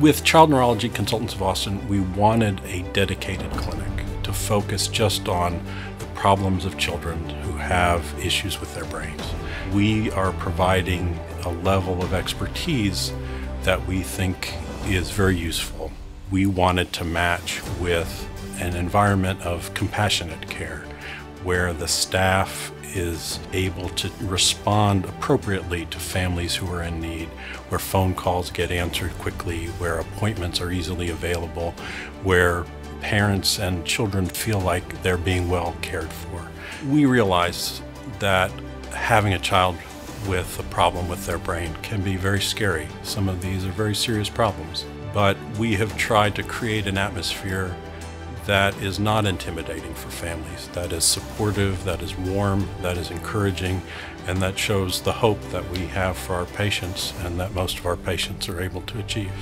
With Child Neurology Consultants of Austin, we wanted a dedicated clinic to focus just on the problems of children who have issues with their brains. We are providing a level of expertise that we think is very useful. We wanted to match with an environment of compassionate care where the staff is able to respond appropriately to families who are in need, where phone calls get answered quickly, where appointments are easily available, where parents and children feel like they're being well cared for. We realize that having a child with a problem with their brain can be very scary. Some of these are very serious problems. But we have tried to create an atmosphere that is not intimidating for families, that is supportive, that is warm, that is encouraging, and that shows the hope that we have for our patients and that most of our patients are able to achieve.